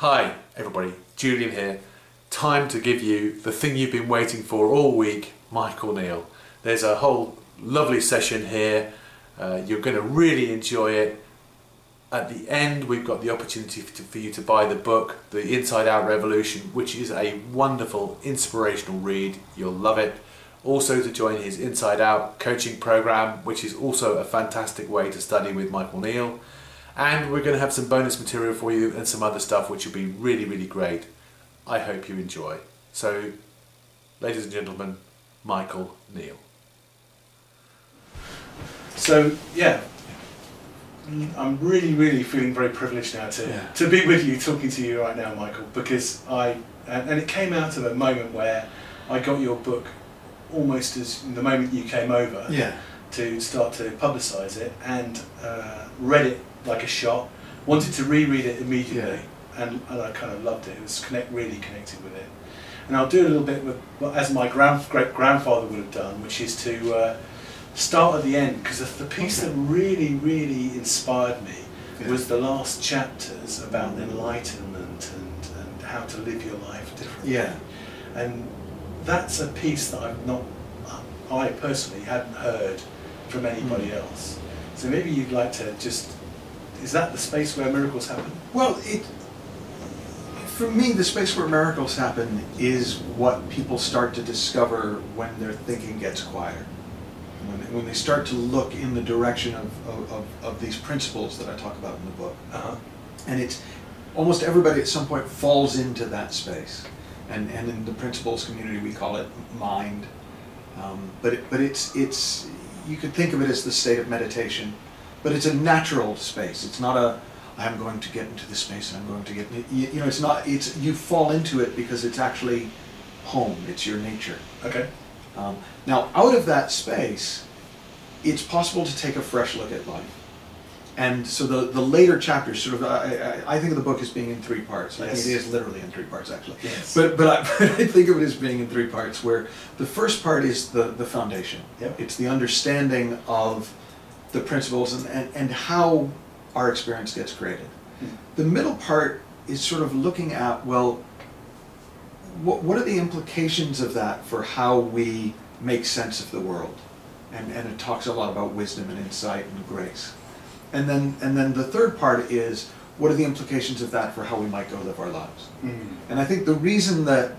Hi everybody, Julian here. Time to give you the thing you've been waiting for all week, Michael Neill. There's a whole lovely session here. Uh, you're going to really enjoy it. At the end we've got the opportunity for, for you to buy the book, The Inside Out Revolution, which is a wonderful inspirational read. You'll love it. Also to join his Inside Out coaching program, which is also a fantastic way to study with Michael Neill and we're going to have some bonus material for you and some other stuff which will be really really great I hope you enjoy so ladies and gentlemen Michael Neill so yeah I'm really really feeling very privileged now to, yeah. to be with you talking to you right now Michael because I and, it came out of a moment where I got your book almost as the moment you came over yeah. to start to publicise it and uh, read it like a shot. Wanted to reread it immediately, yeah. and, and I kind of loved it. It was connect really connected with it. And I'll do a little bit with as my grand, great grandfather would have done, which is to uh, start at the end because the, the, piece that really really inspired me yeah. was the last chapters about enlightenment and, and how to live your life differently. Yeah. And that's a piece that I've not, I personally hadn't heard from anybody mm. else. So maybe you'd like to just is that the space where miracles happen? Well, it, for me, the space where miracles happen is what people start to discover when their thinking gets quieter. When they, when they start to look in the direction of, of, of, these principles that I talk about in the book. Uh -huh. And it's almost everybody at some point falls into that space. And, and in the principles community, we call it mind. Um, but it, but it's, it's, you could think of it as the state of meditation but it's a natural space. It's not a I'm going to get into this space and I'm going to get you, you know it's not it's you fall into it because it's actually home. It's your nature. Okay. Um, now out of that space, it's possible to take a fresh look at life. And so the, the later chapters, sort of, I, I, I think of the book as being in three parts. Yes. I think it is literally in three parts, actually. Yes. But, but, I, but I think of it as being in three parts, where the first part is the, the foundation. Yep. It's the understanding of the principles and, and, and how our experience gets created. Hmm. The middle part is sort of looking at, well, what, what are the implications of that for how we make sense of the world? And, and it talks a lot about wisdom and insight and grace. And then, and then the third part is, what are the implications of that for how we might go live our lives? Mm. And I think the reason that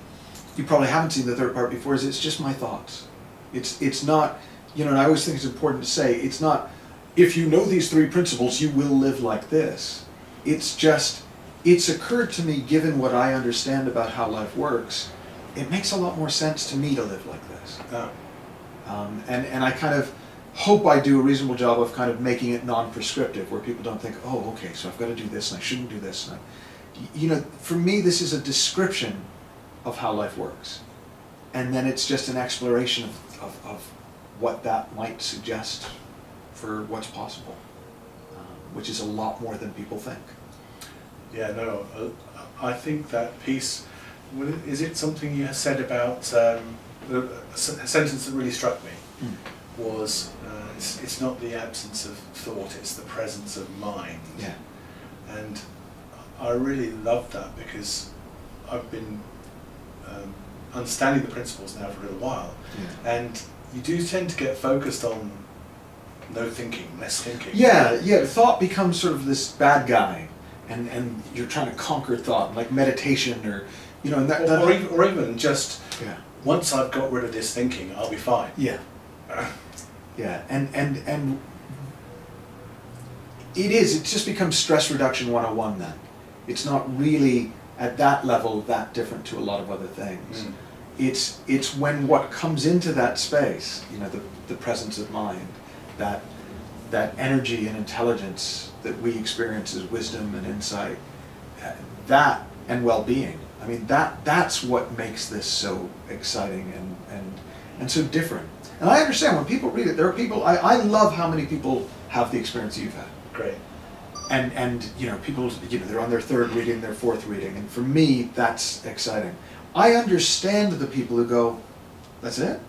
you probably haven't seen the third part before is it's just my thoughts. It's, it's not, you know, and I always think it's important to say, it's not if you know these three principles, you will live like this. It's just, it's occurred to me, given what I understand about how life works, it makes a lot more sense to me to live like this. Oh. Um, and, and I kind of hope I do a reasonable job of kind of making it non-prescriptive, where people don't think, oh, okay, so I've got to do this and I shouldn't do this. And I, you know, for me, this is a description of how life works. And then it's just an exploration of, of, of what that might suggest for what's possible, um, which is a lot more than people think. Yeah, no, uh, I think that piece, is it something you said about, um, a sentence that really struck me mm. was, uh, it's, it's not the absence of thought, it's the presence of mind. Yeah. And I really love that because I've been um, understanding the principles now for a little while, yeah. and you do tend to get focused on no thinking, less thinking. Yeah, yeah. Thought becomes sort of this bad guy, and and you're trying to conquer thought, like meditation, or you know, that, or, that, or, even, or even just yeah. Once I've got rid of this thinking, I'll be fine. Yeah. yeah, and and and it is. It just becomes stress reduction 101 then. It's not really at that level that different to a lot of other things. Mm. It's it's when what comes into that space, you know, the the presence of mind that that energy and intelligence that we experience as wisdom and insight, that and well-being. I mean, that that's what makes this so exciting and, and, and so different. And I understand when people read it, there are people, I, I love how many people have the experience you've had. Great. And, and, you know, people, you know, they're on their third reading, their fourth reading, and for me, that's exciting. I understand the people who go, that's it?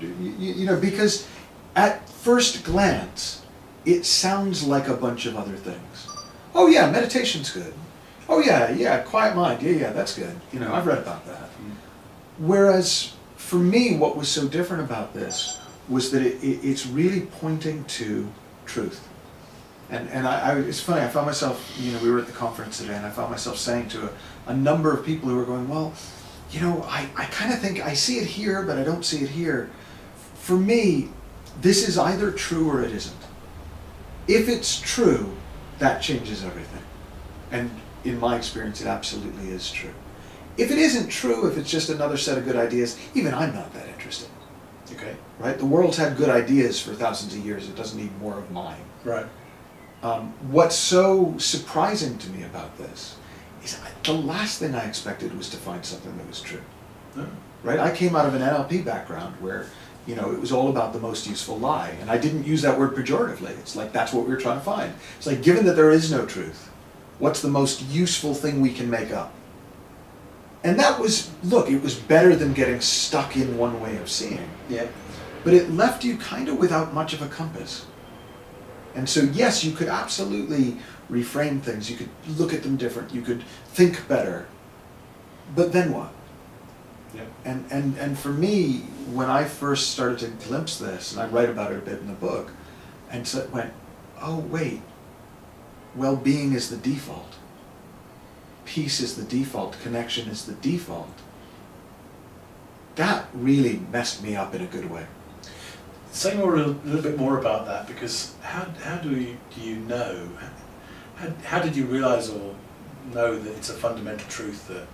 You, you know, because at first glance, it sounds like a bunch of other things. Oh yeah, meditation's good. Oh yeah, yeah, quiet mind. Yeah, yeah, that's good. You know, I've read about that. Mm-hmm. Whereas for me, what was so different about this was that it, it, it's really pointing to truth. And, and I, I, it's funny, I found myself, you know, we were at the conference today, and I found myself saying to a, a number of people who were going, well, you know, I, I kind of think I see it here, but I don't see it here. For me, this is either true or it isn't. If it's true, that changes everything. And in my experience, it absolutely is true. If it isn't true, if it's just another set of good ideas, even I'm not that interested. Okay. Right? The world's had good ideas for thousands of years. It doesn't need more of mine. Right. Um, what's so surprising to me about this is I, the last thing I expected was to find something that was true. Oh. Right? I came out of an NLP background where, you know, it was all about the most useful lie. And I didn't use that word pejoratively. It's like that's what we were trying to find. It's like given that there is no truth, what's the most useful thing we can make up? And that was, look, it was better than getting stuck in one way of seeing. Yeah. But it left you kind of without much of a compass. And so, yes, you could absolutely reframe things. You could look at them different. You could think better. But then what? Yeah. And, and, and for me, when I first started to glimpse this, and I write about it a bit in the book, and so it went, oh, wait, well being is the default. Peace is the default. Connection is the default. That really messed me up in a good way. Say more a little, bit more about that because how, how do you do you know? How, how did you realise or know that it's a fundamental truth that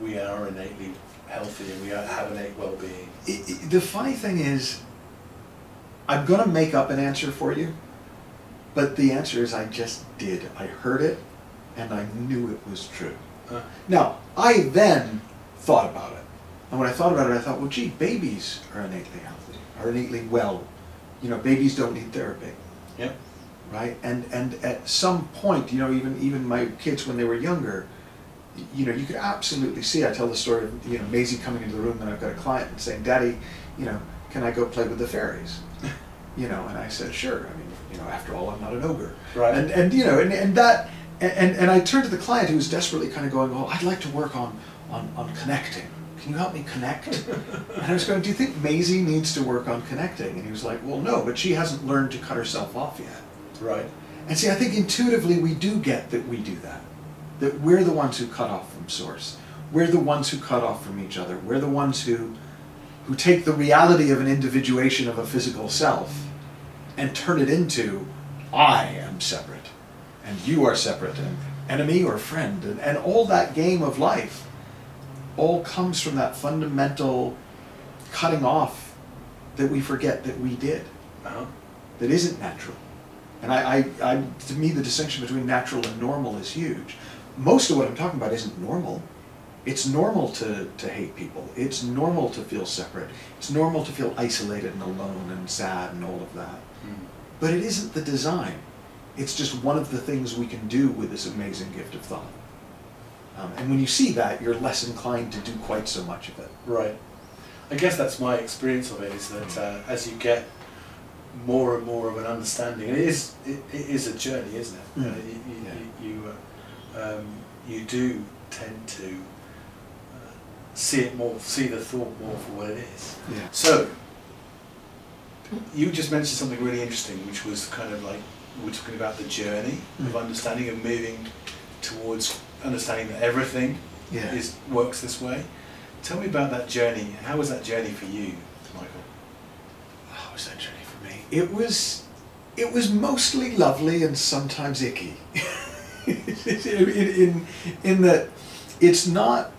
we are innately healthy and we have innate well-being? I- I- the funny thing is, I'm going to make up an answer for you, but the answer is I just did. I heard it, and I knew it was true. Uh, Now, I then thought about it. And when I thought about it, I thought, well, gee, babies are innately healthy, are innately well. You know, babies don't need therapy, yeah. right? And and at some point, you know, even even my kids when they were younger, you know, you could absolutely see. I tell the story of you know Maisie coming into the room, and I've got a client and saying, "Daddy, you know, can I go play with the fairies?" you know, and I said, "Sure." I mean, you know, after all, I'm not an ogre. Right. And and you know, and and that. And, and I turned to the client who was desperately kind of going, "Oh, I'd like to work on, on, on connecting. Can you help me connect?" and I was going, "Do you think Maisie needs to work on connecting?" And he was like, "Well, no, but she hasn't learned to cut herself off yet." Right. And see, I think intuitively we do get that we do that. That we're the ones who cut off from source. We're the ones who cut off from each other. We're the ones who who take the reality of an individuation of a physical self and turn it into I am separate and you are separate and enemy or friend and, and all that game of life all comes from that fundamental cutting off that we forget that we did Uh-huh. that isn't natural. And I, I, I, to me, the distinction between natural and normal is huge. Most of what I'm talking about isn't normal. It's normal to, to hate people. It's normal to feel separate. It's normal to feel isolated and alone and sad and all of that. Mm. But it isn't the design. It's just one of the things we can do with this amazing gift of thought. Um, and when you see that, you're less inclined to do quite so much of it. Right. I guess that's my experience of it is that uh, as you get more and more of an understanding, and it is it, it is a journey, isn't it? Mm. Uh, you you, Yeah. you, you, uh, um, you do tend to uh, see it more, see the thought more for what it is. Yeah. So, you just mentioned something really interesting, which was kind of like we're talking about the journey of Mm. understanding and moving towards understanding that everything Yeah. is works this way. Tell me about that journey. How was that journey for you, Michael? How was that journey for me? It was, it was mostly lovely and sometimes icky. in, in, in that it's not,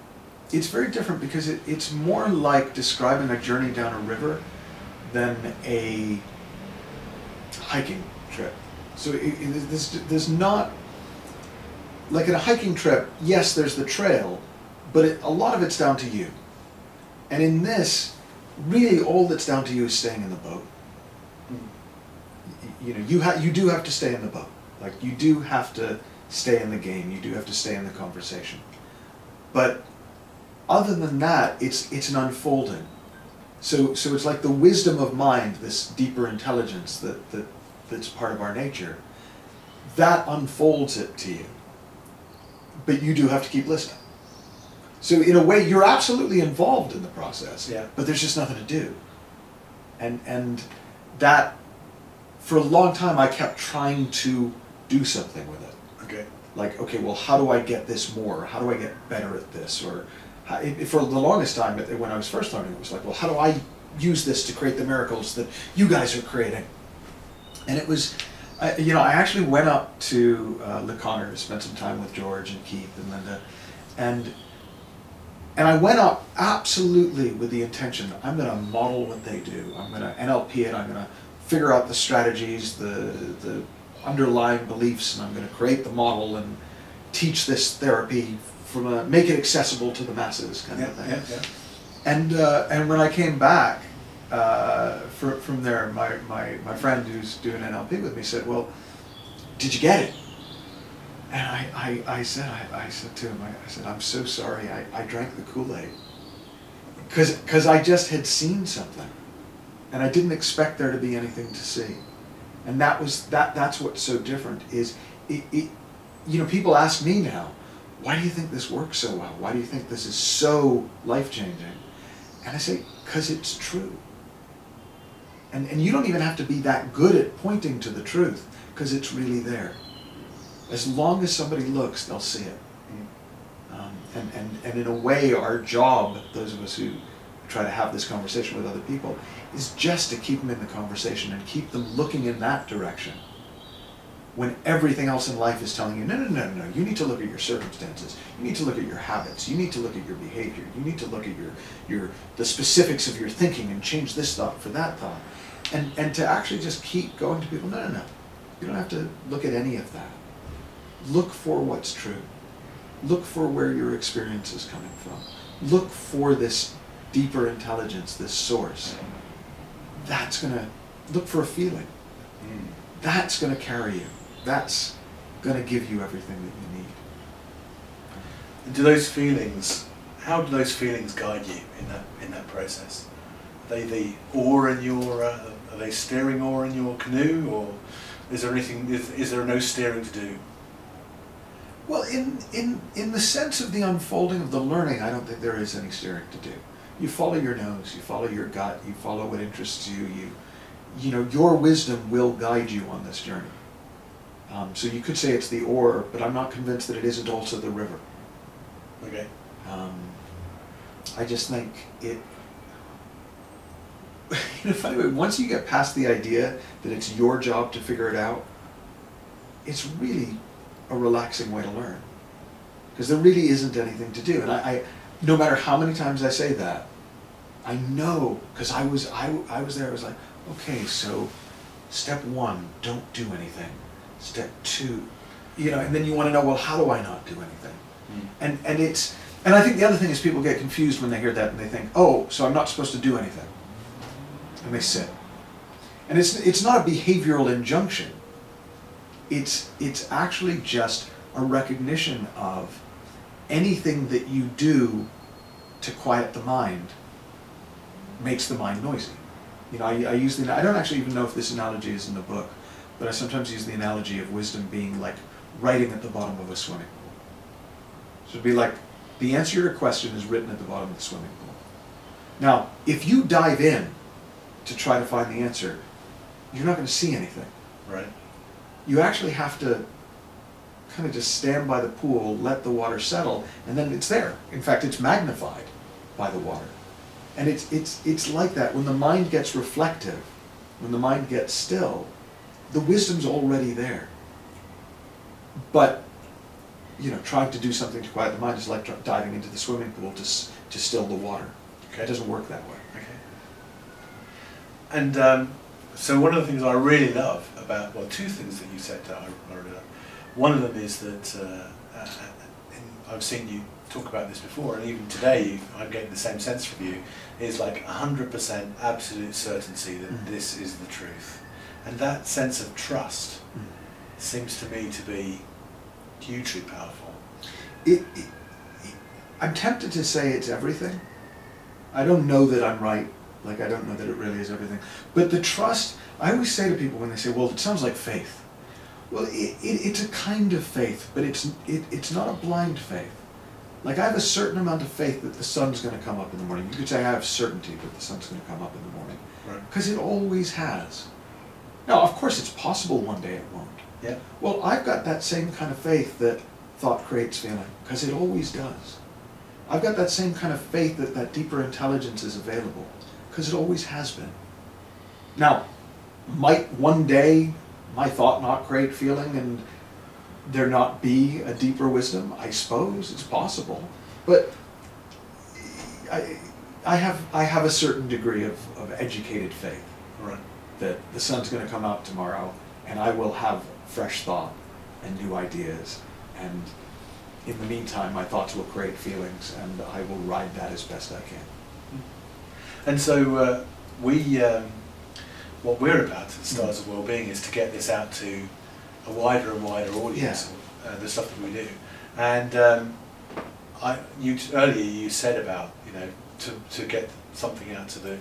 it's very different because it, it's more like describing a journey down a river than a hiking trip. So it, it, there's, there's not, like in a hiking trip, yes, there's the trail, but it, a lot of it's down to you. And in this, really all that's down to you is staying in the boat. Mm. You know, you ha- you do have to stay in the boat. Like you do have to stay in the game. You do have to stay in the conversation. But other than that, it's it's an unfolding. So so it's like the wisdom of mind, this deeper intelligence that, that that's part of our nature. That unfolds it to you. but you do have to keep listening. So in a way, you're absolutely involved in the process, Yeah. but there's just nothing to do. And and that, for a long time, I kept trying to do something with it. Okay. Like, okay, well, how do I get this more? How do I get better at this? Or how, it, for the longest time, it- when I was first learning, it was like, well, how do I use this to create the miracles that you guys are creating? And it was, I, you know, I actually went up to uh, La Conner to spend some time with George and Keith and Linda, and and I went up absolutely with the intention I'm going to model what they do. I'm going to NLP it. I'm going to figure out the strategies, the the underlying beliefs, and I'm going to create the model and teach this therapy from a make it accessible to the masses kind Yeah, of thing. yeah, yeah. And uh, and when I came back uh, fr from there, my, my, my friend who's doing NLP with me said, "Well, did you get it?" And I, I, I said I, I said to him, I, I said, "I'm so sorry. I, I drank the Kool Aid because because I just had seen something, and I didn't expect there to be anything to see, and that was that that's what's so different is it, it you know people ask me now." Why do you think this works so well? Why do you think this is so life changing? And I say, because it's true. And, and you don't even have to be that good at pointing to the truth, because it's really there. As long as somebody looks, they'll see it. Um, and, and, and in a way, our job, those of us who try to have this conversation with other people, is just to keep them in the conversation and keep them looking in that direction. When everything else in life is telling you, no, no, no, no, you need to look at your circumstances. You need to look at your habits. You need to look at your behavior. You need to look at your, your the specifics of your thinking and change this thought for that thought. And, and to actually just keep going to people, no, no, no. You don't have to look at any of that. Look for what's true. Look for where your experience is coming from. Look for this deeper intelligence, this source. That's going to look for a feeling. Mm. That's going to carry you. That's going to give you everything that you need. And do those feelings, how do those feelings guide you in that in that process? Are they the oar in your, uh, are they steering oar in your canoe, or is there anything? Is, is there no steering to do? Well, in, in, in the sense of the unfolding of the learning, I don't think there is any steering to do. You follow your nose, you follow your gut, you follow what interests you, you, you know, your wisdom will guide you on this journey. Um, so you could say it's the oar, but I'm not convinced that it isn't also the river. Okay. Um, I just think it. in a funny way, once you get past the idea that it's your job to figure it out, it's really a relaxing way to learn. Because there really isn't anything to do. And I, I, no matter how many times I say that, I know, because I was, I, I was there, I was like, okay, so step one, don't do anything. Step two, you know, and then you want to know, well, how do I not do anything? Hmm. And and it's and I think the other thing is people get confused when they hear that and they think, oh, so I'm not supposed to do anything, and they sit. And it's it's not a behavioral injunction. It's it's actually just a recognition of anything that you do to quiet the mind makes the mind noisy. You know, I, I use the I don't actually even know if this analogy is in the book, but I sometimes use the analogy of wisdom being like writing at the bottom of a swimming pool. So it'd be like, the answer to your question is written at the bottom of the swimming pool. Now, if you dive in to try to find the answer, you're not going to see anything. Right. You actually have to kind of just stand by the pool, let the water settle, and then it's there. In fact, it's magnified by the water. And it's, it's, it's like that. When the mind gets reflective, when the mind gets still, the wisdom's already there. But you know, trying to do something to quiet the mind is like diving into the swimming pool to, to still the water. Okay. It doesn't work that way. Okay. And um, so one of the things I really love about, well, two things that you said that I, I really love. One of them is that uh, uh, I've seen you talk about this before, and even today I'm getting the same sense from you, is like 100% absolute certainty that Mm. this is the truth. And that sense of trust seems to me to be hugely powerful. It, it, it, I'm tempted to say it's everything. I don't know that I'm right. Like, I don't know that it really is everything. But the trust, I always say to people when they say, well, it sounds like faith. Well, it, it, it's a kind of faith, but it's it, it's not a blind faith. Like I have a certain amount of faith that the sun's going to come up in the morning. You could say I have certainty that the sun's going to come up in the morning Right. because it always has. Now, of course, it's possible one day it won't. Yeah. Well, I've got that same kind of faith that thought creates feeling because it always does. I've got that same kind of faith that that deeper intelligence is available because it always has been. Now, might one day my thought not create feeling and there not be a deeper wisdom? I suppose it's possible, but I, I have I have a certain degree of, of educated faith Right. that the sun's going to come out tomorrow and I will have fresh thought and new ideas and in the meantime my thoughts will create feelings and I will ride that as best I can. And so uh, we, um, what we're about at Stars of Wellbeing is to get this out to a wider and wider audience, uh, the stuff that we do. And um, I, you earlier you said about you know to, to get something out to the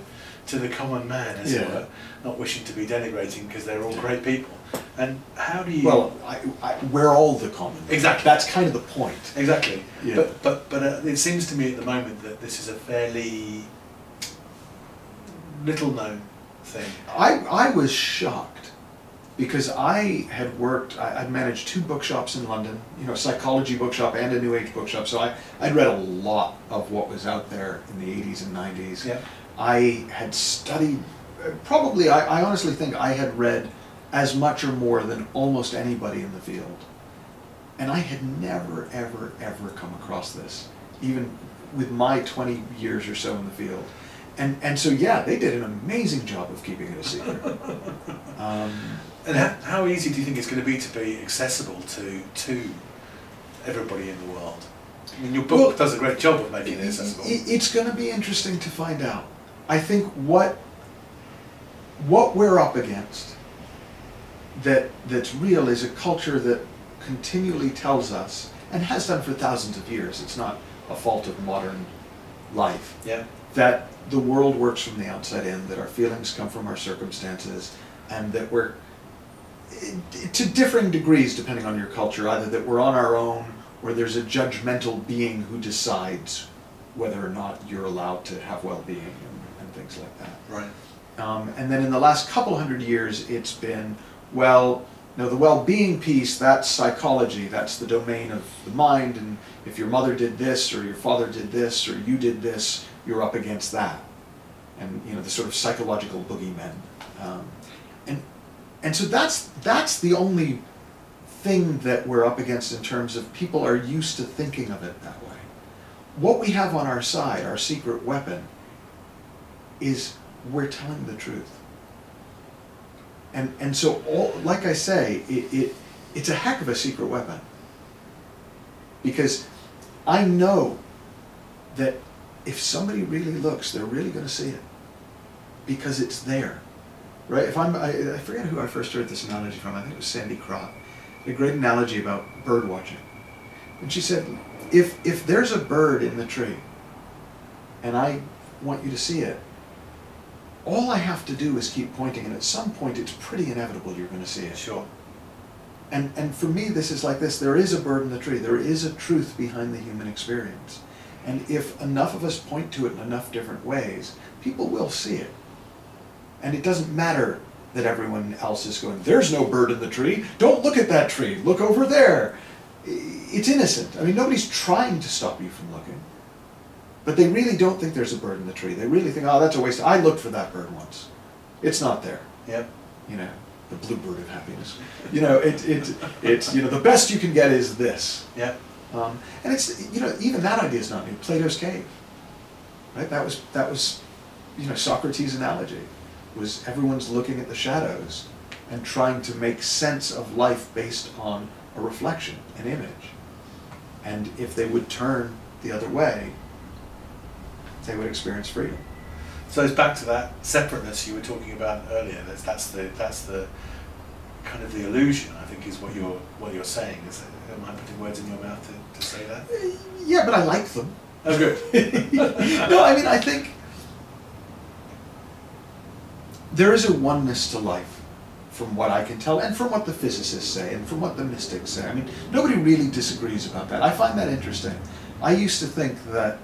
to the common man, as it were, not wishing to be denigrating because they're all great people. And how do you? Well, I, I, we're all the common. Exactly. That's kind of the point. Exactly. Yeah. But but but uh, it seems to me at the moment that this is a fairly little known thing. I, I was shocked because I had worked, I, I'd managed two bookshops in London, you know, a psychology bookshop and a New Age bookshop. So I, I'd read a lot of what was out there in the 80s and 90s. Yeah. I had studied, probably, I, I honestly think I had read as much or more than almost anybody in the field. And I had never, ever, ever come across this, even with my 20 years or so in the field. And, and so, yeah, they did an amazing job of keeping it a secret. um, And how, how easy do you think it's going to be to be accessible to to everybody in the world? I mean, your book Well, does a great job of making it accessible. it- it's going to be interesting to find out. I think what what we're up against that that's real is a culture that continually tells us and has done for thousands of years. It's not a fault of modern life yeah. That the world works from the outside in, that our feelings come from our circumstances, and that we're, to differing degrees depending on your culture, either that we're on our own or there's a judgmental being who decides whether or not you're allowed to have well-being and, and things like that. Right. Um, and then in the last couple hundred years, it's been, well, no, the well-being piece, that's psychology, that's the domain of the mind, and if your mother did this, or your father did this, or you did this, you're up against that. And, you know, the sort of psychological boogeymen. Um, and, and so that's, that's the only thing that we're up against in terms of people are used to thinking of it that way. What we have on our side, our secret weapon, is we're telling the truth. And, and so, all, like I say, it, it, it's a heck of a secret weapon. Because I know that if somebody really looks, they're really going to see it. Because it's there. Right? If I'm, I, I forget who I first heard this analogy from, I think it was Sandy Krot. A great analogy about bird watching. And she said, if, if there's a bird in the tree, and I want you to see it, all I have to do is keep pointing, and at some point it's pretty inevitable you're going to see it. Sure. And, and for me, this is like this there is a bird in the tree, there is a truth behind the human experience. And if enough of us point to it in enough different ways, people will see it. And it doesn't matter that everyone else is going, there's no bird in the tree, don't look at that tree, look over there. It's innocent. I mean, nobody's trying to stop you from looking. But they really don't think there's a bird in the tree. They really think, oh, that's a waste. I looked for that bird once. It's not there. Yep. You know, the bluebird of happiness. You know, it, it, it's, you know, the best you can get is this. Yep. Um, and it's, you know, even that idea is not new. Plato's cave, right? That was, that was, you know, Socrates' analogy was everyone's looking at the shadows and trying to make sense of life based on a reflection, an image. And if they would turn the other way, they would experience freedom. So it's back to that separateness you were talking about earlier. That's, that's the that's the kind of the illusion. I think is what you're what you're saying. Is am I putting words in your mouth to, to say that? Uh, yeah, but I like them. Oh, good. no, I mean, I think there is a oneness to life from what I can tell, and from what the physicists say, and from what the mystics say. I mean, nobody really disagrees about that. I find that interesting. I used to think that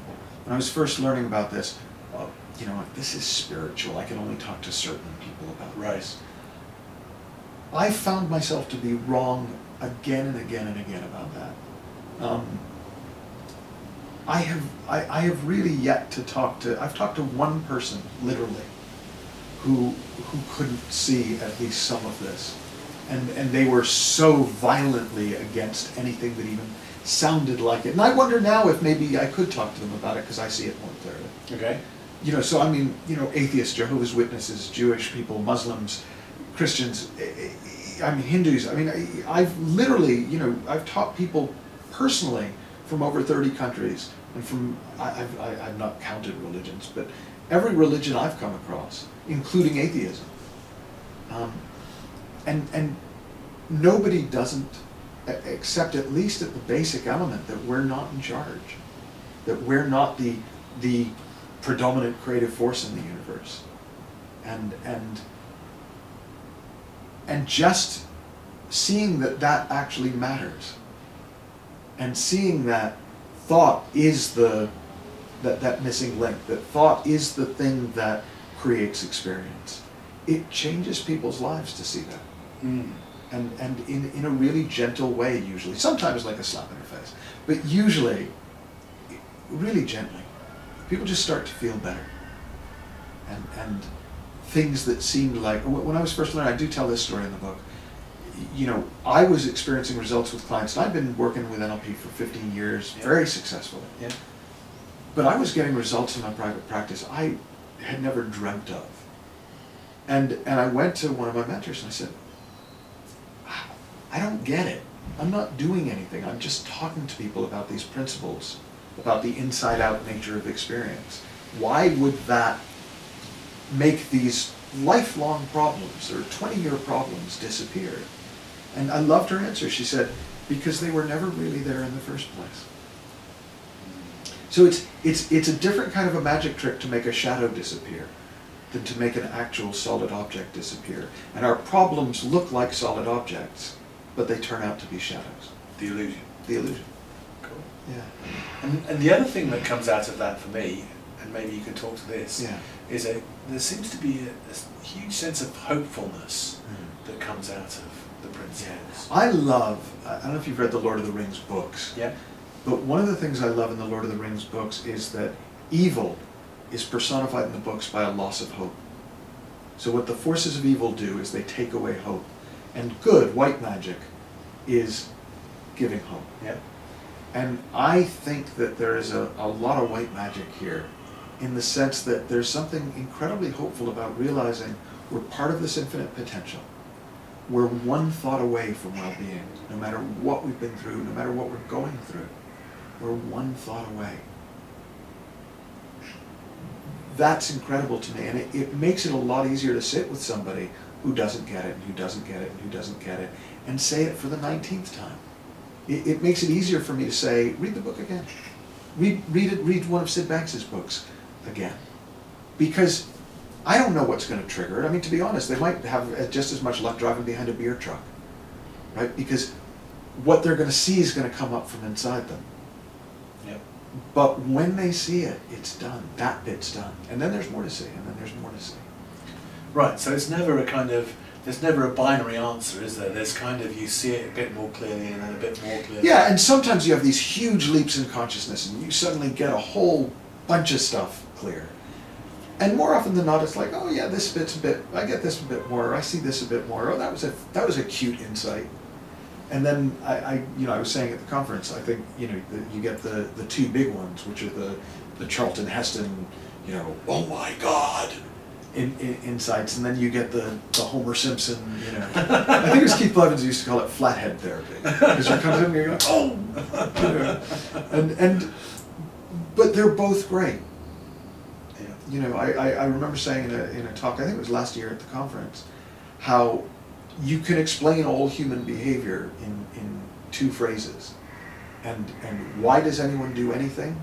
when I was first learning about this, well, you know, this is spiritual. I can only talk to certain people about Right. this. I found myself to be wrong again and again and again about that. Um, I have I, I have really yet to talk to I've talked to one person literally who who couldn't see at least some of this. And and they were so violently against anything that even sounded like it. And I wonder now if maybe I could talk to them about it because I see it more clearly Okay. you know, so I mean, you know, atheists, Jehovah's Witnesses, Jewish people, Muslims, Christians, eh, eh, I mean, Hindus. I mean, I- I've literally, you know, I've taught people personally from over 30 countries and from, I, I've, I, I've not counted religions, but every religion I've come across, including atheism. Um, and, and nobody doesn't accept at least at the basic element that we're not in charge, that we're not the, the predominant creative force in the universe. And, and, and just seeing that that actually matters and seeing that thought is the that, that missing link that thought is the thing that creates experience it changes people's lives to see that Mm. and and in, in a really gentle way usually sometimes like a slap in the face but usually really gently people just start to feel better and and things that seemed like when I was first learning I do tell this story in the book you know I was experiencing results with clients and I've been working with NLP for 15 years Yeah. very successfully Yeah. but I was getting results in my private practice I had never dreamt of and and I went to one of my mentors and I said I don't get it. I'm not doing anything. I'm just talking to people about these principles, about the inside out nature of experience. Why would that make these lifelong problems or 20 year problems disappear? And I loved her answer. She said, because they were never really there in the first place. So it's, it's, it's a different kind of a magic trick to make a shadow disappear than to make an actual solid object disappear. And our problems look like solid objects, but they turn out to be shadows. The illusion. The illusion. Cool. Yeah. And, and the other thing that comes out of that for me, and maybe you can talk to this, Yeah. is a there seems to be a huge sense of hopefulness hmm. that comes out of the principles. I love, I don't know if you've read the Lord of the Rings books, Yeah. but one of the things I love in the Lord of the Rings books is that evil is personified in the books by a loss of hope. So what the forces of evil do is they take away hope. And good, white magic, is giving hope. Yeah. And I think that there is a, a lot of white magic here in the sense that there's something incredibly hopeful about realizing we're part of this infinite potential. We're one thought away from well being, no matter what we've been through, no matter what we're going through. We're one thought away. That's incredible to me, and it, it makes it a lot easier to sit with somebody who doesn't get it, and who doesn't get it, and who doesn't get it, and say it for the 19th time. It, it makes it easier for me to say, read the book again. Read, read it, read one of Syd Banks's books again. Because I don't know what's going to trigger it. I mean, to be honest, they might have uh, just as much luck driving behind a beer truck, right? Because what they're going to see is going to come up from inside them. Yep. But when they see it, it's done. That bit's done. And then there's more to see, and then there's more to see. Right. So it's never a kind of there's never a binary answer, is there? There's kind of you see it a bit more clearly and then a bit more clearly. Yeah, and sometimes you have these huge leaps in consciousness, and you suddenly get a whole bunch of stuff clear. And more often than not, it's like, oh yeah, this bit's a bit. I get this a bit more. Or I see this a bit more. Oh, that was a that was a cute insight. And then I, I you know, I was saying at the conference, I think you know, the, you get the the two big ones, which are the the Charlton Heston, you know, oh my God, in, in, insights, and then you get the the Homer Simpson, you know. I think it was Keith Blevens who used to call it flathead therapy because you comes in and you're oh, you know. and and but they're both great. You know, I, I, I remember saying in a, in a talk, I think it was last year at the conference, how you can explain all human behavior in, in two phrases. And, and why does anyone do anything?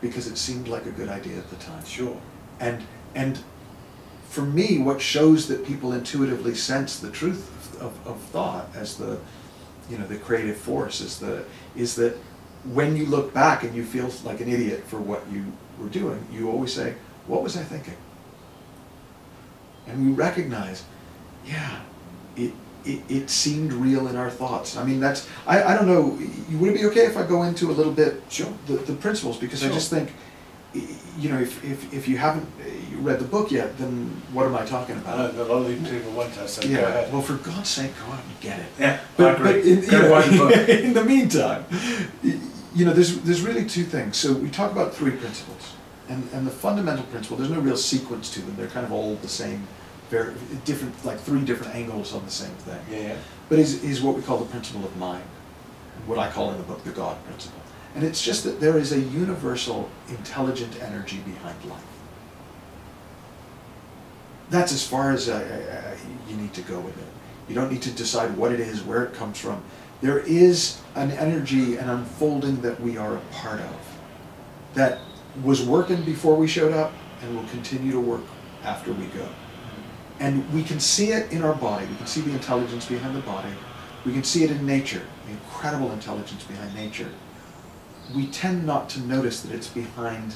Because it seemed like a good idea at the time. Sure. And, and for me, what shows that people intuitively sense the truth of, of, of thought as the, you know, the creative force is the is that when you look back and you feel like an idiot for what you were doing, you always say, "What was I thinking?" And we recognize, yeah, it it, it seemed real in our thoughts. I mean, that's I, I don't know. Would it be okay if I go into a little bit Sure. the, the principles because I just think, you know, if, if, if you haven't uh, read the book yet, then what am I talking about? a lot of these people have, so go yeah. ahead. Well, for God's sake, go out and get it. yeah, I But, but in, you know, in the meantime, you know, there's there's really two things. So we talk about three principles, and and the fundamental principle. There's no real sequence to them. They're kind of all the same, very different, like three different angles on the same thing. Yeah, yeah. But is is what we call the principle of mind, what I call in the book the God principle. And it's just that there is a universal intelligent energy behind life. That's as far as uh, uh, you need to go with it. You don't need to decide what it is, where it comes from. There is an energy, an unfolding that we are a part of, that was working before we showed up and will continue to work after we go. And we can see it in our body. We can see the intelligence behind the body. We can see it in nature, the incredible intelligence behind nature. We tend not to notice that it's behind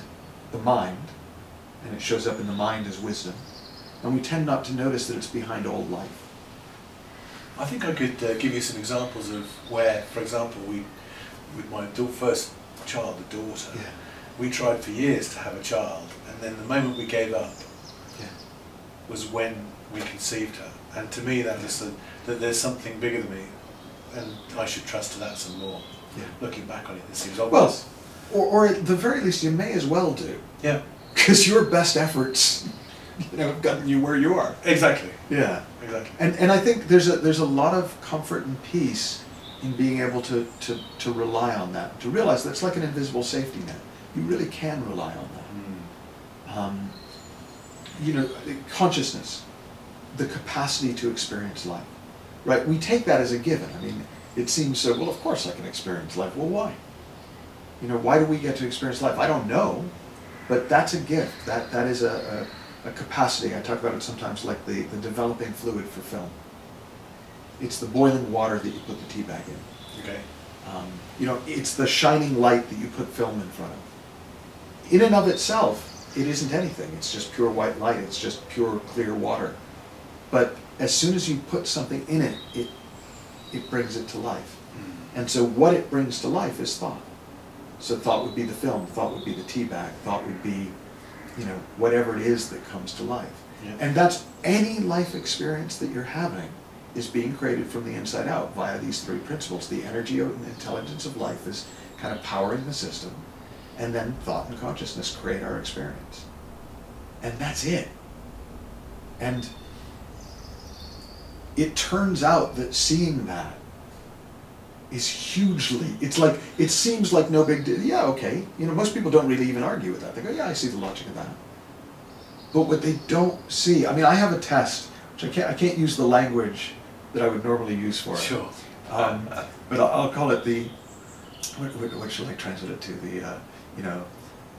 the mind, and it shows up in the mind as wisdom. And we tend not to notice that it's behind all life. I think I could uh, give you some examples of where, for example, we, with my first child, the daughter, Yeah. We tried for years to have a child, and then the moment we gave up Yeah. was when we conceived her. And to me, that is the, that there's something bigger than me, and I should trust to that some more. Yeah. Looking back on it, it seems Well, obvious. or, or at the very least, you may as well do, yeah, because your best efforts, you know, have gotten you where you are. exactly, Yeah. exactly. And, and I think there's a, there's a lot of comfort and peace in being able to, to, to rely on that, to realize that's like an invisible safety net. You really can rely on that. Um, you know, consciousness, the capacity to experience life, right? We take that as a given. I mean, it seems so, well, of course I can experience life. Well, why? You know, why do we get to experience life? I don't know, but that's a gift. That, that is a, a, a capacity. I talk about it sometimes like the, the developing fluid for film. It's the boiling water that you put the tea bag in. Okay. Um, you know, it's the shining light that you put film in front of. In and of itself, it isn't anything. It's just pure white light. It's just pure clear water. But as soon as you put something in it, it it brings it to life. Hmm. And so what it brings to life is thought. So thought would be the film, thought would be the tea bag, thought would be, you know, whatever it is that comes to life. Yeah. And that's any life experience that you're having is being created from the inside out via these three principles. The energy and intelligence of life is kind of powering the system, and then thought and consciousness create our experience. And that's it. And it turns out that seeing that is hugely, it's like, it seems like no big deal. Yeah, okay. You know, most people don't really even argue with that. They go, yeah, I see the logic of that. But what they don't see, I mean, I have a test, which I can't, I can't use the language that I would normally use for it. Sure. Um, but I'll, I'll call it the, what, what, what shall I translate it to? The, uh, you know,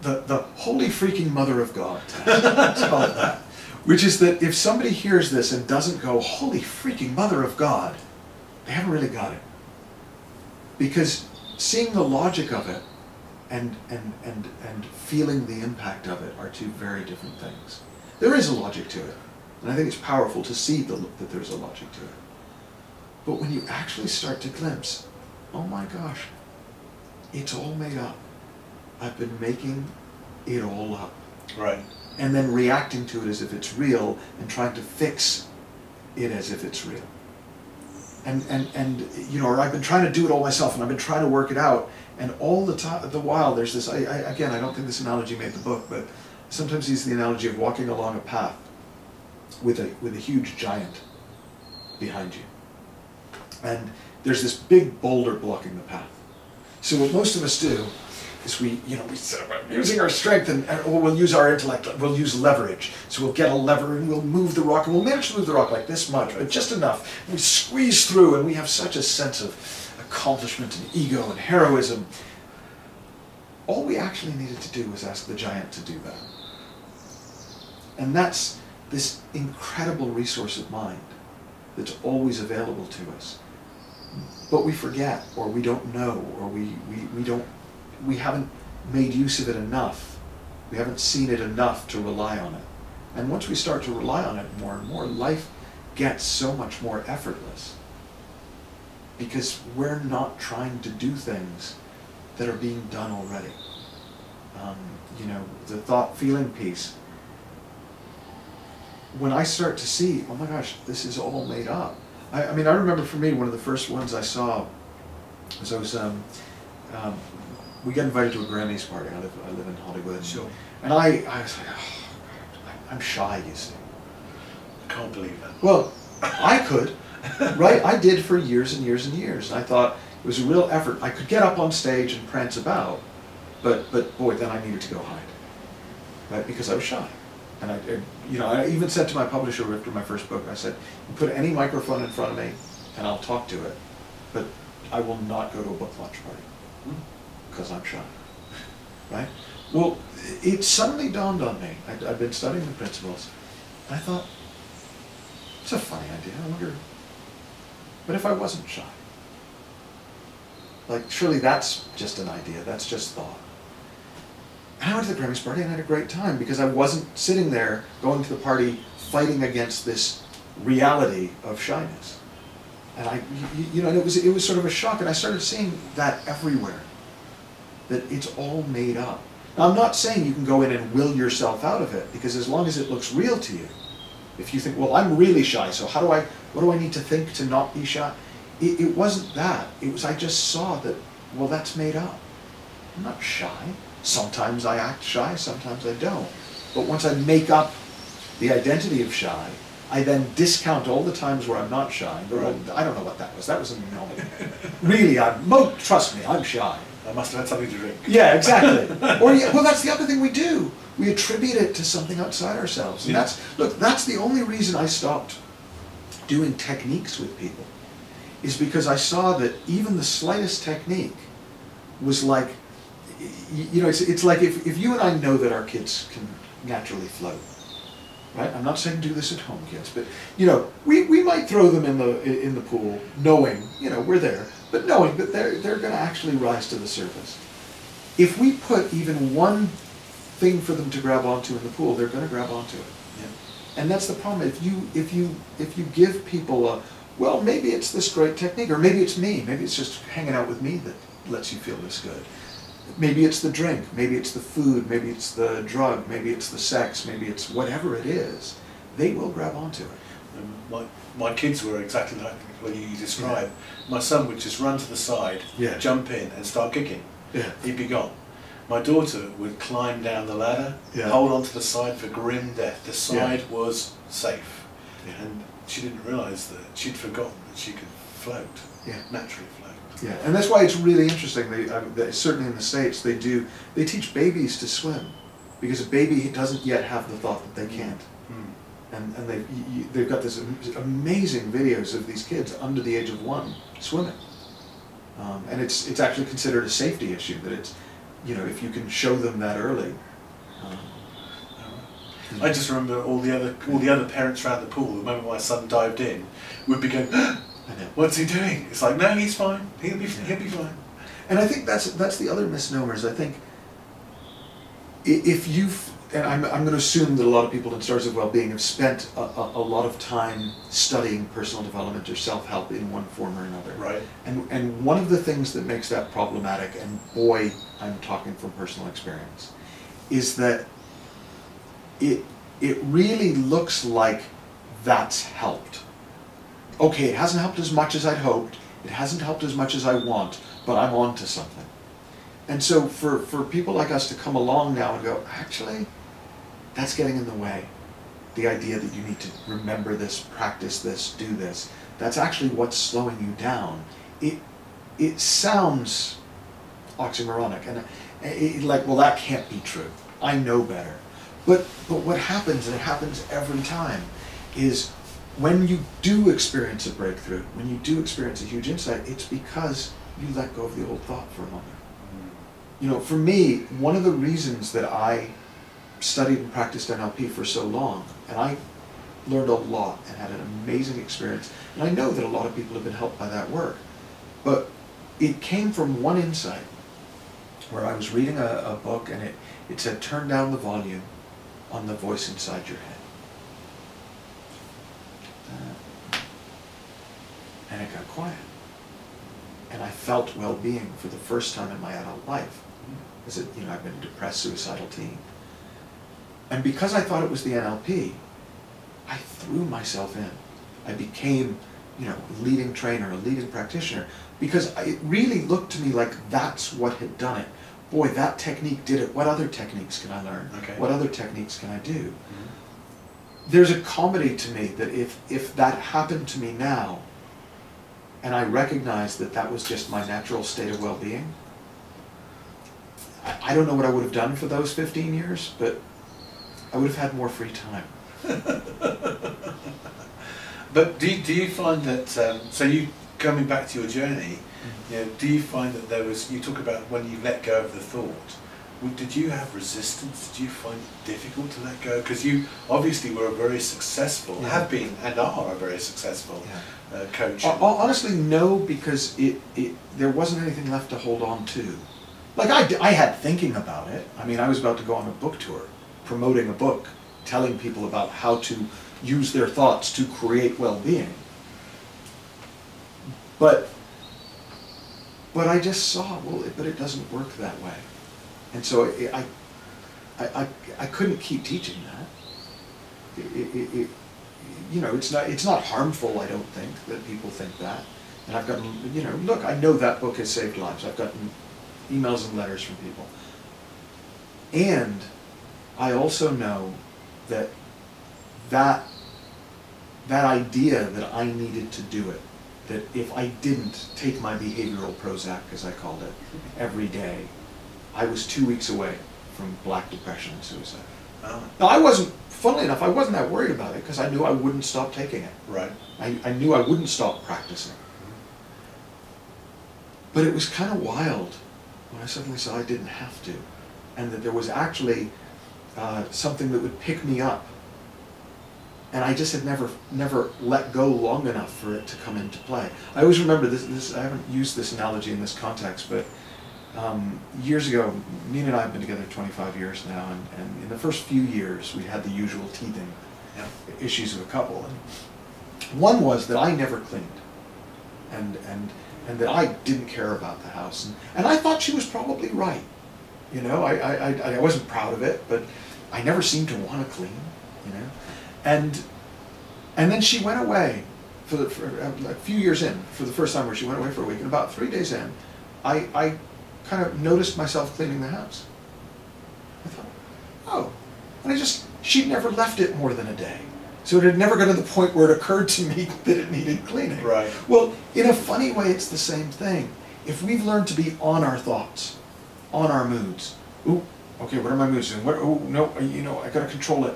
the, the holy freaking mother of God test. That. Which is that if somebody hears this and doesn't go, holy freaking mother of God, they haven't really got it. Because seeing the logic of it and, and, and, and feeling the impact of it are two very different things. There is a logic to it, and I think it's powerful to see the, that there's a logic to it. But when you actually start to glimpse, oh my gosh, it's all made up. I've been making it all up. Right. And then reacting to it as if it's real and trying to fix it as if it's real. And, and, and you know, or I've been trying to do it all myself and I've been trying to work it out. And all the time, the while, there's this, I, I, again, I don't think this analogy made the book, but sometimes use the analogy of walking along a path with a, with a huge giant behind you and there's this big boulder blocking the path. So what most of us do is we, you know, we set up using our strength and, and or we'll use our intellect, we'll use leverage. So we'll get a lever and we'll move the rock and we'll manage to move the rock like this much, but just enough. And we squeeze through and we have such a sense of accomplishment and ego and heroism. All we actually needed to do was ask the giant to do that. And that's this incredible resource of mind that's always available to us. But we forget, or we don't know, or we, we, we don't, we haven't made use of it enough. We haven't seen it enough to rely on it. And once we start to rely on it more and more, life gets so much more effortless. Because we're not trying to do things that are being done already. Um, you know, the thought feeling piece. When I start to see, oh my gosh, this is all made up. I, I mean, I remember for me, one of the first ones I saw was I was, um, um, we got invited to a Grammys party. I live, I live in Hollywood. Sure. And I, I was like, oh, I'm shy, you see. I can't believe that. Well, I could, right? I did for years and years and years. And I thought it was a real effort. I could get up on stage and prance about, but but boy, then I needed to go hide, right? Because I was shy. And I, you know, I even said to my publisher after my first book, I said, "You put any microphone in front of me, and I'll talk to it, but I will not go to a book launch party because I'm shy." Right? Well, it suddenly dawned on me. I'd, I'd been studying the principles. I thought, it's a funny idea. I wonder, what if I wasn't shy? Like, surely that's just an idea. That's just thought. And I went to the Grammys party and I had a great time because I wasn't sitting there going to the party fighting against this reality of shyness. And I, you, you know, it was, it was sort of a shock and I started seeing that everywhere. That it's all made up. Now, I'm not saying you can go in and will yourself out of it because as long as it looks real to you, if you think, well, I'm really shy, so how do I, what do I need to think to not be shy? It, it wasn't that. It was, I just saw that, well, that's made up. I'm not shy. Sometimes I act shy, sometimes I don't. But once I make up the identity of shy, I then discount all the times where I'm not shy. Right. "Oh, I don't know what that was. That was a anomaly. really, I'm, mo- trust me, I'm shy. I must have had something to drink. Yeah, exactly. or yeah, well, that's the other thing we do. We attribute it to something outside ourselves. And Yeah. that's look. That's the only reason I stopped doing techniques with people, is because I saw that even the slightest technique was like, you know, it's, it's like if, if you and I know that our kids can naturally float, right? I'm not saying do this at home, kids, but you know, we, we might throw them in the in the pool, knowing you know we're there, but knowing that they're they're going to actually rise to the surface. If we put even one thing for them to grab onto in the pool, they're going to grab onto it. And that's the problem. If you if you if you give people a well, maybe it's this great technique, or maybe it's me. Maybe it's just hanging out with me that lets you feel this good. Maybe it's the drink. Maybe it's the food. Maybe it's the drug. Maybe it's the sex. Maybe it's whatever it is. They will grab onto it. My, my kids were exactly like what you described. My son would just run to the side, Yeah. jump in, and start kicking. Yeah. He'd be gone. My daughter would climb down the ladder, Yeah. hold onto the side for grim death. The Yeah. side was safe. Yeah. And she didn't realise that she'd forgotten that she could float, Yeah. naturally float. Yeah, and that's why it's really interesting. They, um, they certainly in the states they do. They teach babies to swim because a baby doesn't yet have the thought that they mm. can't. And, and they've, y- y- they've got this amazing videos of these kids under the age of one swimming. Um, and it's, it's actually considered a safety issue that it's, you know, if you can show them that early. Um, I just remember all the other all the other parents around the pool. The moment my son dived in, would be going, "What's he doing?" It's like, "No, he's fine. He'll be he'll be fine." And I think that's, that's the other misnomers. I think if you've, and I'm, I'm going to assume that a lot of people in Stars of Well-Being have spent a, a, a lot of time studying personal development or self-help in one form or another. Right. And, and one of the things that makes that problematic, and boy, I'm talking from personal experience, is that it, it really looks like that's helped. Okay, it hasn't helped as much as I'd hoped, it hasn't helped as much as I want, but I'm on to something. And so for, for people like us to come along now and go, actually, that's getting in the way. The idea that you need to remember this, practice this, do this, that's actually what's slowing you down. It, it sounds oxymoronic and eh, it, like, well, that can't be true. I know better. But, but what happens, and it happens every time, is when you do experience a breakthrough, when you do experience a huge insight, it's because you let go of the old thought for a moment. Mm-hmm. You know, for me, one of the reasons that I studied and practiced NLP for so long, and I learned a lot and had an amazing experience. And I know that a lot of people have been helped by that work. But it came from one insight where I was reading a, a book and it, it said, turn down the volume on the voice inside your head. And it got quiet. And I felt well-being for the first time in my adult life. Because it, you know, I've been a depressed, suicidal teen. And because I thought it was the NLP, I threw myself in. I became, you know, a leading trainer, a leading practitioner, because it really looked to me like that's what had done it. Boy, that technique did it. What other techniques can I learn? Okay. What other techniques can I do? Mm-hmm. There's a comedy to me that if, if that happened to me now, and I recognized that that was just my natural state of well-being, I, I don't know what I would have done for those 15 years, but I would have had more free time. But do you, do you find that, um, so you, coming back to your journey, you know, do you find that there was, you talk about when you let go of the thought, did you have resistance? Did you find it difficult to let go? Because you obviously were a very successful, Yeah. have been and are a very successful uh, coach. Hon- hon- Honestly, no, because it, it, there wasn't anything left to hold on to. Like, I, I had thinking about it. I mean, I was about to go on a book tour, promoting a book, telling people about how to use their thoughts to create well-being. But, but I just saw, well, it, but it doesn't work that way. And so I, I, I, I, couldn't keep teaching that. It, it- you know, it's not, it's not harmful, I don't think, that people think that. And I've gotten, you know, look, I know that book has saved lives. I've gotten emails and letters from people. And I also know that that, that idea that I needed to do it, that if I didn't take my behavioral Prozac, as I called it, every day, I was two weeks away from black depression and suicide. Ah, Now, I wasn't, funnily enough, I wasn't that worried about it because I knew I wouldn't stop taking it. right. I, I knew I wouldn't stop practicing. But it was kind of wild when I suddenly saw I didn't have to, and that there was actually uh, something that would pick me up. And I just had never, never let go long enough for it to come into play. I always remember this. This I haven't used this analogy in this context, but um, years ago, Nina and I have been together 25 years now, and, and in the first few years, we had the usual teething Yeah. issues of a couple. And one was that I never cleaned, and and and that I didn't care about the house, and, and I thought she was probably right. You know, I, I, I, I wasn't proud of it, but I never seemed to want to clean. You know, and and then she went away for, the, for uh, a few years in for the first time where she went away for a week, and about three days in, I I kind of noticed myself cleaning the house. I thought, oh, and I just, she'd never left it more than a day. So it had never gotten to the point where it occurred to me that it needed cleaning. Right. Well, in a funny way, it's the same thing. If we've learned to be on our thoughts, on our moods, ooh, okay, what are my moods? And what, oh, no, you know, I gotta control it.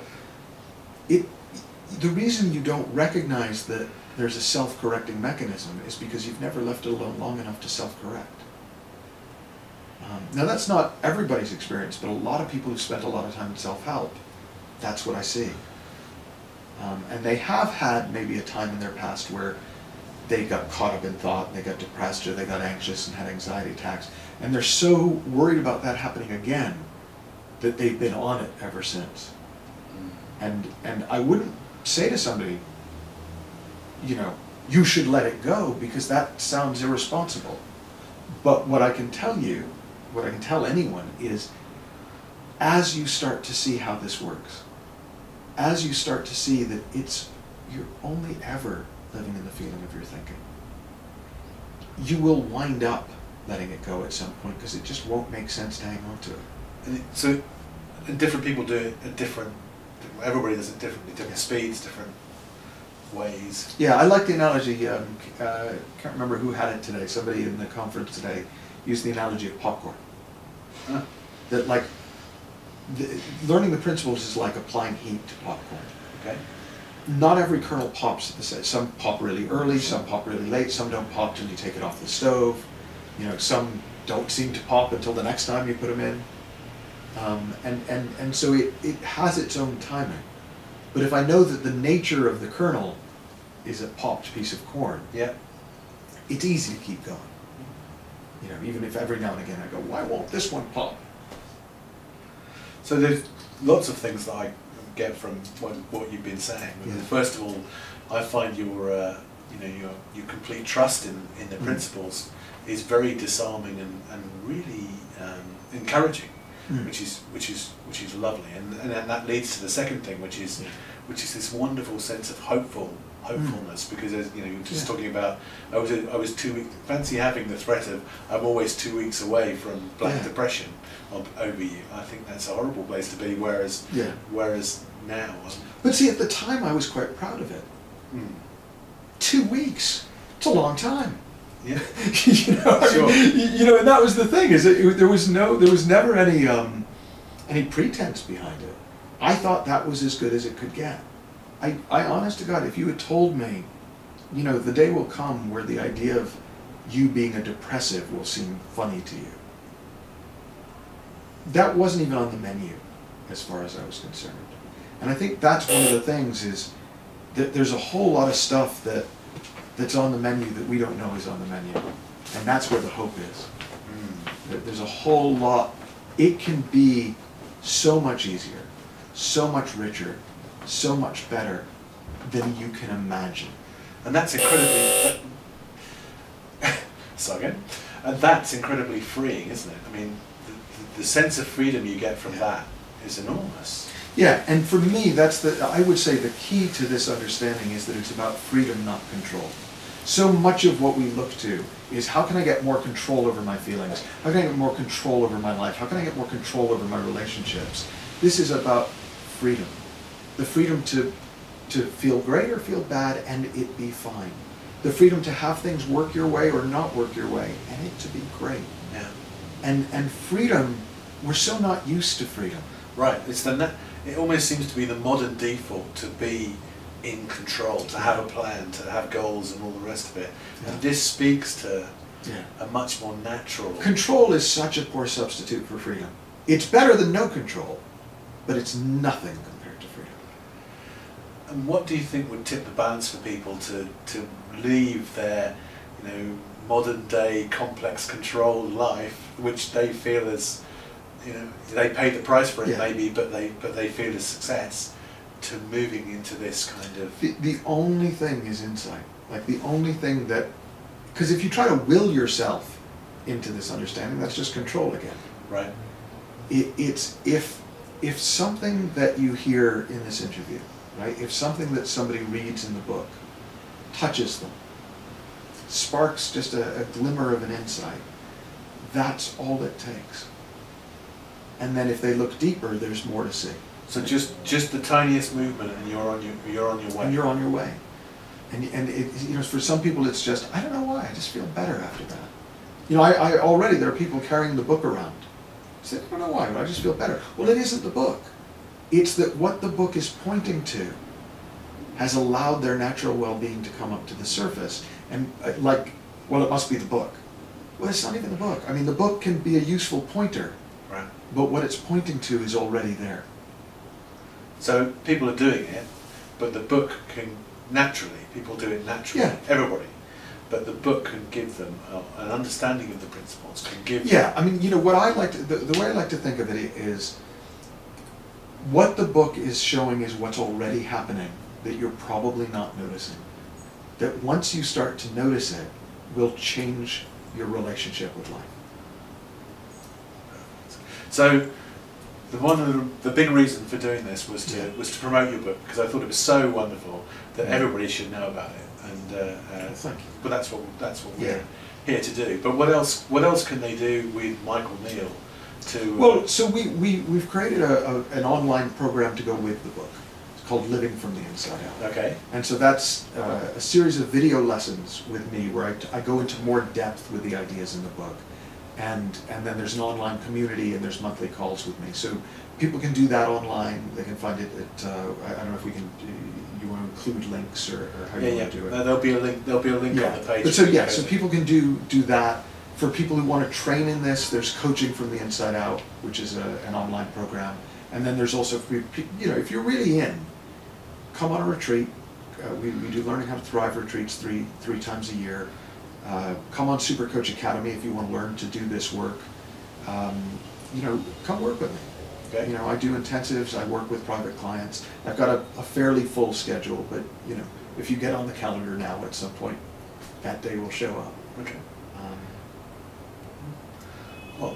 It, the reason you don't recognize that there's a self-correcting mechanism is because you've never left it alone long enough to self-correct. Um, now that's not everybody's experience, but a lot of people who spent a lot of time in self-help, that's what I see. Um, and they have had maybe a time in their past where they got caught up in thought, and they got depressed, or they got anxious and had anxiety attacks, and they're so worried about that happening again that they've been on it ever since. Mm. And and I wouldn't say to somebody, you know, you should let it go because that sounds irresponsible. But what I can tell you, what I can tell anyone is as you start to see how this works, as you start to see that it's you're only ever living in the feeling of your thinking, you will wind up letting it go at some point because it just won't make sense to hang on to it. And it, so, and different people do it at different. Everybody does it differently, different Yeah. speeds, different ways. Yeah, I like the analogy. Um, uh, can't remember who had it today. Somebody in the conference today used the analogy of popcorn. Huh. That like the, learning the principles is like applying heat to popcorn. Okay. Not every kernel pops at the same. Some pop really early, some pop really late, some don't pop till you take it off the stove. You know, some don't seem to pop until the next time you put them in. Um, and, and, and so it, it has its own timing. But if I know that the nature of the kernel is a popped piece of corn, Yeah. it's easy to keep going. You know, even if every now and again I go, why won't this one pop? So there's lots of things that I get from what, what you've been saying. Yeah. First of all, I find your uh, you know your your complete trust in, in the Mm. principles is very disarming and, and really um, encouraging, Mm. which is which is which is lovely. And and then that leads to the second thing, which is Yeah. which is this wonderful sense of hopeful hopefulness because as you know you're just Yeah. talking about I was I was two weeks fancy having the threat of I'm always two weeks away from black Yeah. depression on, over you I think that's a horrible place to be whereas Yeah. whereas now But see, at the time I was quite proud of it. mm, Two weeks. It's a long time. yeah you know, I Sure. mean, you- you know, and that was the thing is that it, there was no, there was never any, um, any pretense behind it. I thought that was as good as it could get. I, I, honest to God, if you had told me, you know, the day will come where the idea of you being a depressive will seem funny to you. That wasn't even on the menu, as far as I was concerned. And I think that's one of the things is that there's a whole lot of stuff that that's on the menu that we don't know is on the menu. And that's where the hope is. mm, There's a whole lot, it can be so much easier, so much richer, so much better than you can imagine. and that's incredibly so again and that's incredibly freeing isn't it I mean the, the, the sense of freedom you get from that is enormous Yeah, and for me, that's the, I would say the key to this understanding is that it's about freedom, not control. So much of what we look to is how can I get more control over my feelings? How can I get more control over my life? How can I get more control over my relationships? This is about freedom. The freedom to, to feel great or feel bad and it be fine. The freedom to have things work your way or not work your way and it to be great. yeah And, and freedom, we're so not used to freedom. Right. It's the it almost seems to be the modern default to be in control, to have a plan, to have goals, and all the rest of it. Yeah. And this speaks to Yeah. a much more natural. Control is such a poor substitute for freedom. It's better than no control, but it's nothing compared to freedom. And what do you think would tip the balance for people to to leave their, you know, modern day complex controlled life, which they feel as, you know, they paid the price for it Yeah. maybe, but they but they feel as success, to moving into this kind of The, the only thing is insight. Like the only thing that, because if you try to will yourself into this understanding, that's just control again. right. It, it's if if something that you hear in this interview, right? If something that somebody reads in the book touches them, sparks just a, a glimmer of an insight, that's all it takes. And then if they look deeper, there's more to see. So just just the tiniest movement, and you're on your you're on your way. and you're on your way. And, and it, you know, for some people, it's just, I don't know why, I just feel better after that. You know, I, I already, there are people carrying the book around. I said, I don't know why, but I just feel better. Well, it isn't the book. It's that what the book is pointing to has allowed their natural well-being to come up to the surface. And uh, like, well, it must be the book. Well, it's not even the book. I mean, the book can be a useful pointer, Right. but what it's pointing to is already there. So people are doing it, but the book can naturally. People do it naturally. Yeah. Everybody. But the book can give them uh, an understanding of the principles. Can give. Yeah, I mean, you know, what I like to, the, the way I like to think of it is what the book is showing is what's already happening that you're probably not noticing. That once you start to notice it, will change your relationship with life. So, the one of the, the big reason for doing this was to Yeah. was to promote your book because I thought it was so wonderful that everybody should know about it. And uh, uh, Thank you. but that's what that's what Yeah. we're here to do. But what else? What else can they do with Michael Neill? To uh, Well, so we, we, we've created a, a, an online program to go with the book. It's called Living from the Inside Out. okay. And so that's uh, a series of video lessons with me where I, t- I go into more depth with the ideas in the book. And, and then there's an online community and there's monthly calls with me. So people can do that online. They can find it at, uh, I, don't know if we can, you want to include links or, or how Yeah, you yeah. want to do it. No, there'll be a link. There'll be a link Yeah, on the page. but so yeah, so people can do do that. For people who want to train in this, there's coaching from the inside out, which is a, an online program, and then there's also you know if you're really in, come on a retreat. Uh, we, we do learning how to thrive retreats three three times a year. Uh, come on Super Coach Academy if you want to learn to do this work. Um, you know, come work with me. Okay. You know, I do intensives. I work with private clients. I've got a, a fairly full schedule, but you know, if you get on the calendar now, at some point, that day will show up. Okay. Um, Well,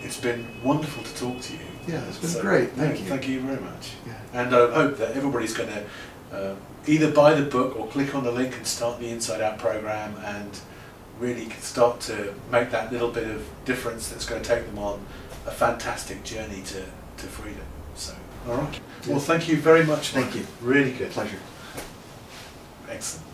it's been wonderful to talk to you. yeah, it's been So, great. Thank you. Thank you very much. Yeah. And I hope that everybody's going to uh, either buy the book or click on the link and start the Inside Out program and really start to make that little bit of difference that's going to take them on a fantastic journey to, to freedom. So, all right. Well, thank you very much. Thank you. Really good. Pleasure. Excellent.